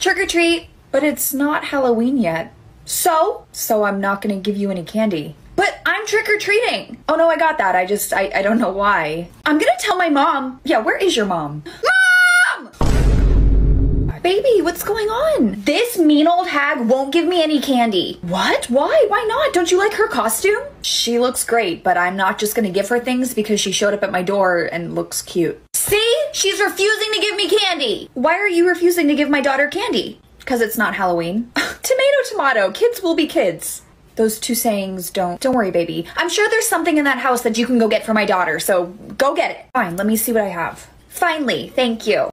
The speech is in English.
Trick or treat, but it's not Halloween yet. So? So I'm not gonna give you any candy. But I'm trick or treating. Oh no, I got that. I just, I, I don't know why. I'm gonna tell my mom. Yeah, where is your mom? Mom! Baby, what's going on? This mean old hag won't give me any candy. What? Why? Why not? Don't you like her costume? She looks great, but I'm not just gonna give her things because she showed up at my door and looks cute. See? She's refusing to give me candy. Why are you refusing to give my daughter candy? Because it's not Halloween. tomato, tomato. Kids will be kids. Those two sayings don't. Don't worry, baby. I'm sure there's something in that house that you can go get for my daughter, so go get it. Fine, let me see what I have. Finally, thank you.